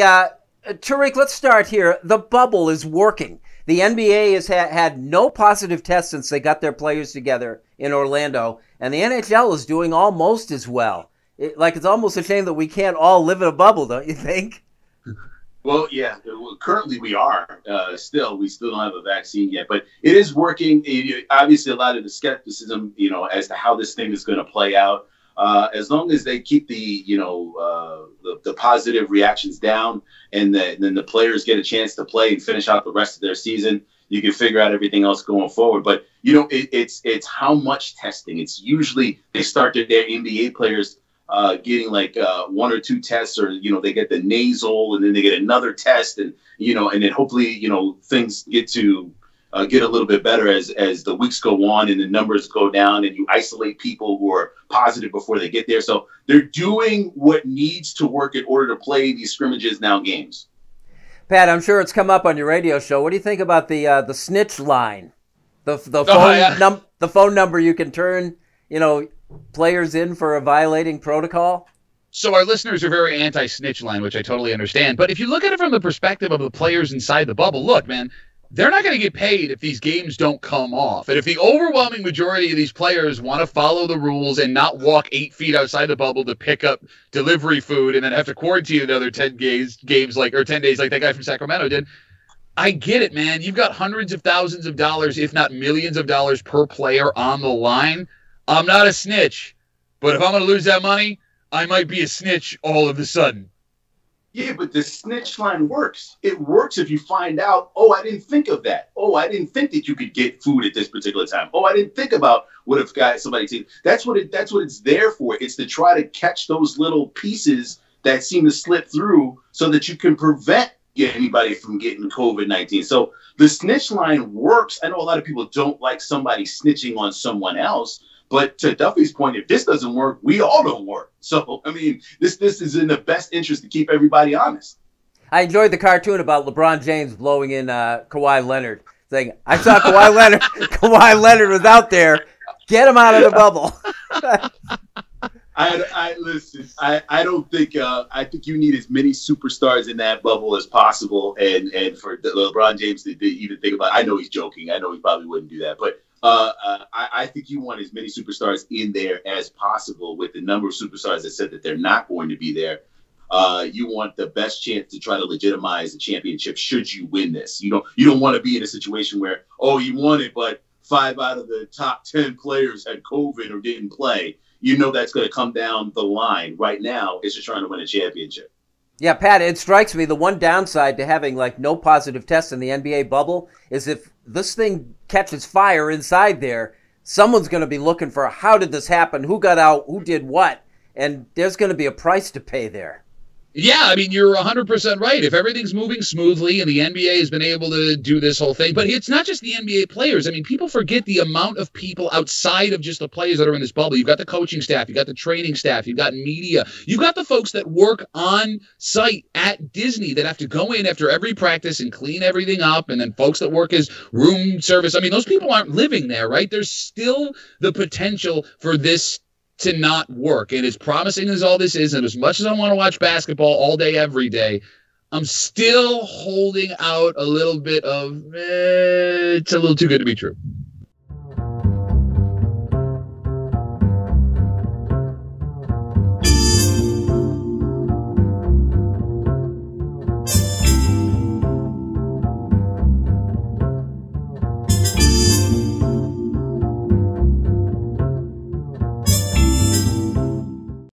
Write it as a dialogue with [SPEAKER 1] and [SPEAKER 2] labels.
[SPEAKER 1] Uh, Tariq, let's start here. The bubble is working. The NBA has ha- had no positive tests since they got their players together in Orlando, and the NHL is doing almost as well. It, like it's almost a shame that we can't all live in a bubble, don't you think?
[SPEAKER 2] Well, yeah. Currently, we are uh, still. We still don't have a vaccine yet, but it is working. It, obviously, a lot of the skepticism, you know, as to how this thing is going to play out. Uh, as long as they keep the, you know, uh, the, the, positive reactions down, and the, then the players get a chance to play and finish out the rest of their season, you can figure out everything else going forward. But you know, it, it's it's how much testing. It's usually they start their, NBA players uh, getting like uh, one or two tests, or you know, they get the nasal, and then they get another test, and you know, and then hopefully, you know, things get to uh, get a little bit better as as the weeks go on and the numbers go down, and you isolate people who are positive before they get there. So they're doing what needs to work in order to play these scrimmages now games.
[SPEAKER 1] Pat, I'm sure it's come up on your radio show. What do you think about the uh, the snitch line, the the oh,
[SPEAKER 3] phone yeah.
[SPEAKER 1] num- the phone number you can turn, you know, players in for a violating protocol?
[SPEAKER 3] So our listeners are very anti-snitch line, which I totally understand. But if you look at it from the perspective of the players inside the bubble, look, man, they're not going to get paid if these games don't come off. And if the overwhelming majority of these players want to follow the rules and not walk eight feet outside the bubble to pick up delivery food and then have to quarantine another 10 days, games like, or 10 days like that guy from Sacramento did, I get it, man. You've got hundreds of thousands of dollars, if not millions of dollars per player on the line. I'm not a snitch, but if I'm going to lose that money, I might be a snitch all of a sudden.
[SPEAKER 2] Yeah, but the snitch line works. It works if you find out, oh, I didn't think of that. Oh, I didn't think that you could get food at this particular time. Oh, I didn't think about what if guy somebody said. That's what it that's what it's there for. It's to try to catch those little pieces that seem to slip through so that you can prevent anybody from getting COVID 19. So the snitch line works. I know a lot of people don't like somebody snitching on someone else, but to Duffy's point, if this doesn't work, we all don't work. So I mean, this this is in the best interest to keep everybody honest.
[SPEAKER 1] I enjoyed the cartoon about LeBron James blowing in uh, Kawhi Leonard, saying, "I saw Kawhi Leonard. Kawhi Leonard was out there. Get him out of the bubble."
[SPEAKER 2] I, I listen. I, I don't think uh, I think you need as many superstars in that bubble as possible, and and for LeBron James to, to even think about. I know he's joking. I know he probably wouldn't do that, but uh, uh, I, I, think you want as many superstars in there as possible. With the number of superstars that said that they're not going to be there, uh, you want the best chance to try to legitimize the championship. Should you win this, you don't you don't want to be in a situation where oh you won it, but five out of the top ten players had COVID or didn't play. You know that's going to come down the line. Right now, it's just trying to win a championship.
[SPEAKER 1] Yeah, Pat, it strikes me the one downside to having like no positive tests in the NBA bubble is if this thing catches fire inside there, someone's going to be looking for how did this happen? Who got out? Who did what? And there's going to be a price to pay there.
[SPEAKER 3] Yeah, I mean, you're 100% right. If everything's moving smoothly and the NBA has been able to do this whole thing, but it's not just the NBA players. I mean, people forget the amount of people outside of just the players that are in this bubble. You've got the coaching staff, you've got the training staff, you've got media, you've got the folks that work on site at Disney that have to go in after every practice and clean everything up, and then folks that work as room service. I mean, those people aren't living there, right? There's still the potential for this to not work. And as promising as all this is, and as much as I want to watch basketball all day, every day, I'm still holding out a little bit of eh, it's a little too good to be true.